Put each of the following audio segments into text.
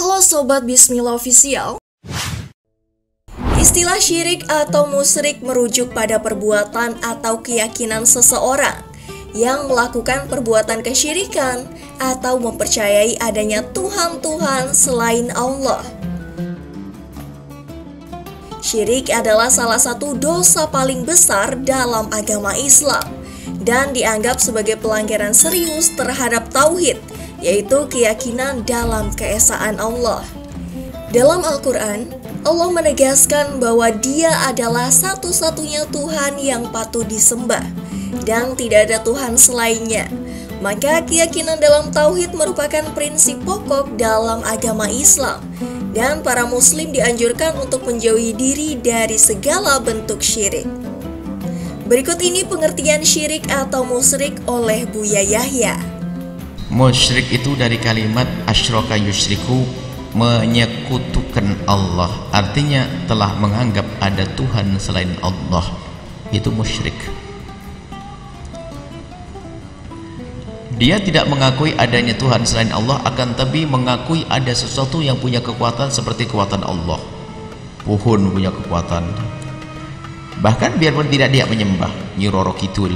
Halo Sobat Bismillah Official Istilah syirik atau musyrik merujuk pada perbuatan atau keyakinan seseorang yang melakukan perbuatan kesyirikan atau mempercayai adanya Tuhan-Tuhan selain Allah. Syirik adalah salah satu dosa paling besar dalam agama Islam dan dianggap sebagai pelanggaran serius terhadap tauhid yaitu keyakinan dalam keesaan Allah. Dalam Al-Quran, Allah menegaskan bahwa Dia adalah satu-satunya Tuhan yang patut disembah dan tidak ada Tuhan selainnya. Maka keyakinan dalam tauhid merupakan prinsip pokok dalam agama Islam dan para muslim dianjurkan untuk menjauhi diri dari segala bentuk syirik. Berikut ini pengertian syirik atau musyrik oleh Buya Yahya. Musyrik itu dari kalimat asyraka yusyriku menyekutukan Allah. Artinya telah menganggap ada Tuhan selain Allah. Itu musyrik. Dia tidak mengakui adanya Tuhan selain Allah akan tapi mengakui ada sesuatu yang punya kekuatan seperti kekuatan Allah. Pohon punya kekuatan. Bahkan biarpun tidak dia menyembah Nyiroro Kidul,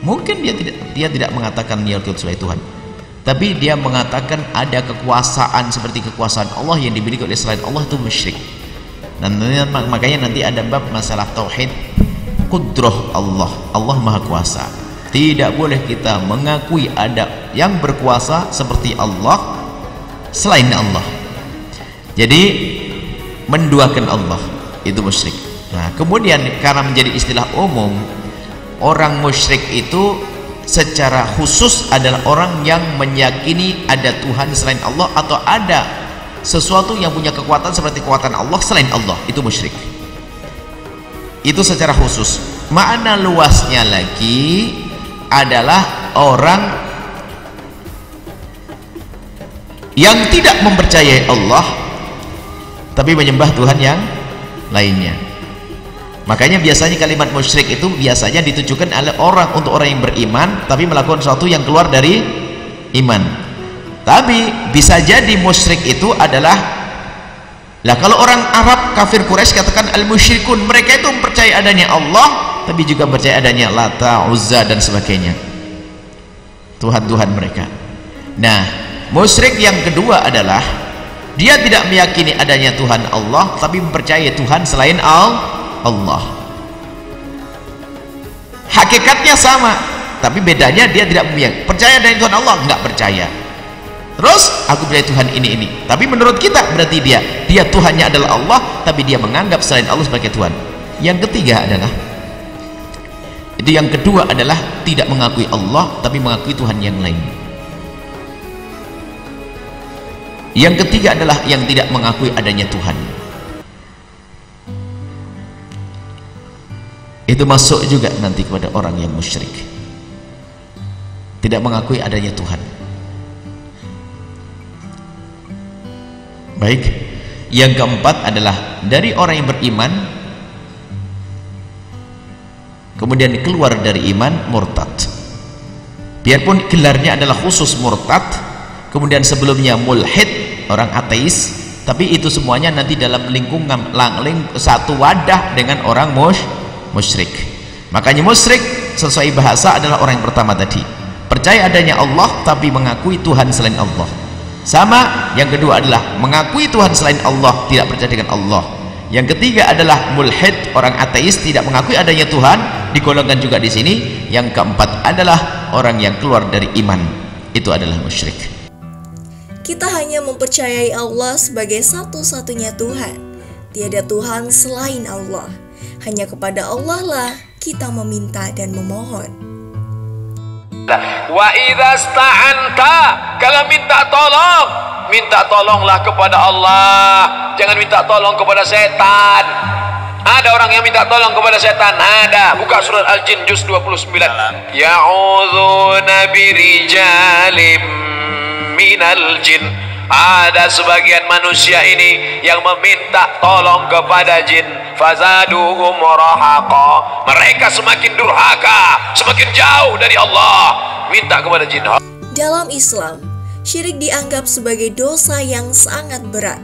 mungkin dia tidak dia tidak mengatakan Nyiroro Kidul sebagai Tuhan tapi dia mengatakan ada kekuasaan seperti kekuasaan Allah yang dimiliki oleh selain Allah itu musyrik. Dan makanya nanti ada bab masalah tauhid. Kudroh Allah. Allah maha kuasa. Tidak boleh kita mengakui ada yang berkuasa seperti Allah selain Allah. Jadi menduakan Allah itu musyrik. Nah kemudian karena menjadi istilah umum orang musyrik itu secara khusus adalah orang yang meyakini ada Tuhan selain Allah atau ada sesuatu yang punya kekuatan seperti kekuatan Allah selain Allah. Itu musyrik. Itu secara khusus. Makna luasnya lagi adalah orang yang tidak mempercayai Allah tapi menyembah Tuhan yang lainnya makanya biasanya kalimat musyrik itu biasanya ditujukan oleh orang untuk orang yang beriman tapi melakukan sesuatu yang keluar dari iman. Tapi bisa jadi musyrik itu adalah lah kalau orang Arab kafir Quraisy katakan al-musyrikun mereka itu percaya adanya Allah tapi juga percaya adanya Lata, Uzza dan sebagainya. Tuhan-Tuhan mereka. Nah musyrik yang kedua adalah dia tidak meyakini adanya Tuhan Allah tapi mempercayai Tuhan selain Allah Allah. Hakikatnya sama tapi bedanya dia tidak memihak percaya dari Tuhan Allah? Enggak percaya. Terus aku percaya Tuhan ini ini. Tapi menurut kita berarti dia dia Tuhannya adalah Allah tapi dia menganggap selain Allah sebagai Tuhan. Yang ketiga adalah itu yang kedua adalah tidak mengakui Allah tapi mengakui Tuhan yang lain. Yang ketiga adalah yang tidak mengakui adanya Tuhan itu masuk juga nanti kepada orang yang musyrik. Tidak mengakui adanya Tuhan. Baik. Yang keempat adalah dari orang yang beriman kemudian keluar dari iman murtad. Biarpun gelarnya adalah khusus murtad kemudian sebelumnya mulhid orang ateis tapi itu semuanya nanti dalam lingkungan lang, satu wadah dengan orang musyrik musyrik. Makanya musyrik sesuai bahasa adalah orang yang pertama tadi. Percaya adanya Allah tapi mengakui Tuhan selain Allah. Sama yang kedua adalah mengakui Tuhan selain Allah tidak percaya dengan Allah. Yang ketiga adalah mulhid orang ateis tidak mengakui adanya Tuhan digolongkan juga di sini. Yang keempat adalah orang yang keluar dari iman. Itu adalah musyrik. Kita hanya mempercayai Allah sebagai satu-satunya Tuhan. Tiada Tuhan selain Allah hanya kepada Allah lah kita meminta dan memohon. Wa idza sta'anta kalau minta tolong, minta tolonglah kepada Allah. Jangan minta tolong kepada setan. Ada orang yang minta tolong kepada setan. Ada. Buka surat Al-Jin juz 29. Ya'udzuna birijalim minal jin ada sebagian manusia ini yang meminta tolong kepada jin fazaduhum rahaqa mereka semakin durhaka semakin jauh dari Allah minta kepada jin dalam Islam syirik dianggap sebagai dosa yang sangat berat.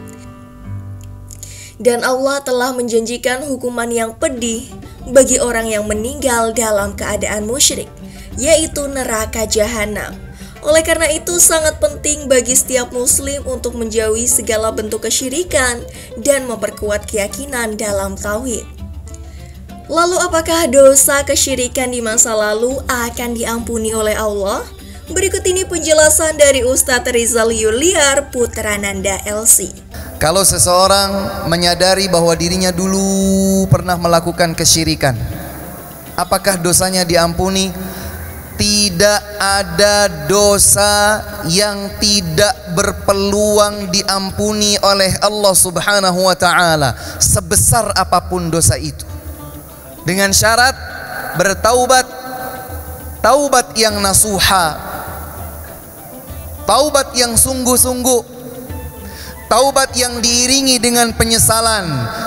Dan Allah telah menjanjikan hukuman yang pedih bagi orang yang meninggal dalam keadaan musyrik, yaitu neraka jahanam. Oleh karena itu, sangat penting bagi setiap Muslim untuk menjauhi segala bentuk kesyirikan dan memperkuat keyakinan dalam tauhid. Lalu, apakah dosa kesyirikan di masa lalu akan diampuni oleh Allah? Berikut ini penjelasan dari Ustadz Rizal Yuliar Putrananda LC. Kalau seseorang menyadari bahwa dirinya dulu pernah melakukan kesyirikan, apakah dosanya diampuni? Tidak ada dosa yang tidak berpeluang diampuni oleh Allah Subhanahu wa taala sebesar apa pun dosa itu. Dengan syarat bertaubat taubat yang nasuha Taubat yang sungguh-sungguh Taubat yang diiringi dengan penyesalan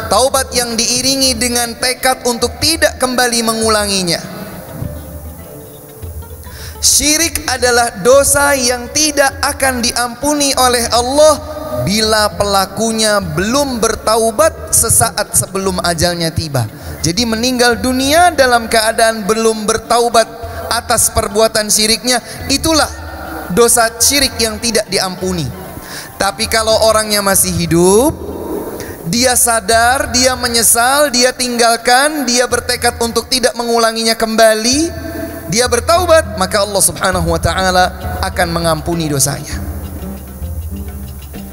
Taubat yang diiringi dengan tekad untuk tidak kembali mengulanginya Syirik adalah dosa yang tidak akan diampuni oleh Allah Bila pelakunya belum bertaubat sesaat sebelum ajalnya tiba Jadi meninggal dunia dalam keadaan belum bertaubat atas perbuatan syiriknya Itulah dosa syirik yang tidak diampuni. Tapi kalau orangnya masih hidup, dia sadar, dia menyesal, dia tinggalkan, dia bertekad untuk tidak mengulanginya kembali, dia bertaubat, maka Allah Subhanahu wa taala akan mengampuni dosanya.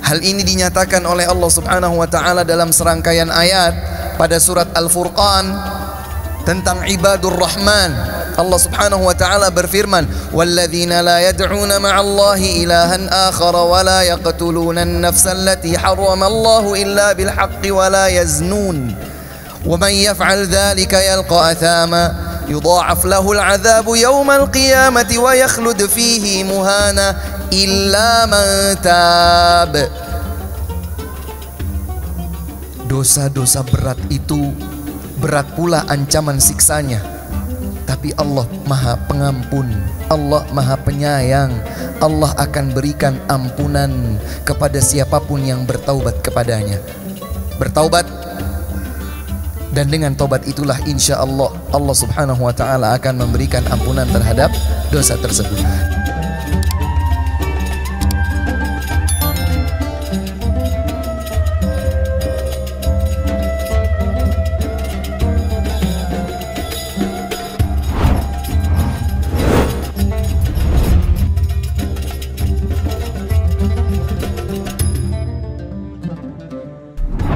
Hal ini dinyatakan oleh Allah Subhanahu wa taala dalam serangkaian ayat pada surat Al-Furqan tentang ibadur Rahman Allah Subhanahu wa taala berfirman, "Walladzina la yad'una ma'allahi ilahan akhar wa la yaqtuluna an-nafsa allati harrama Allah illa bil haqqi wa la yaznun." ومن يفعل ذلك يلقى أثاما يضاعف له العذاب يوم القيامة ويخلد فيه مهانا إلا من تاب Dosa-dosa berat itu berat pula ancaman siksanya tapi Allah Maha Pengampun, Allah Maha Penyayang. Allah akan berikan ampunan kepada siapapun yang bertaubat kepadanya. Bertaubat dan dengan taubat itulah insya Allah Allah Subhanahu wa taala akan memberikan ampunan terhadap dosa tersebut.